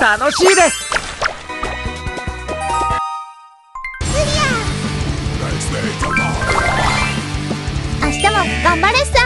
楽しいです。明日も頑張れっす。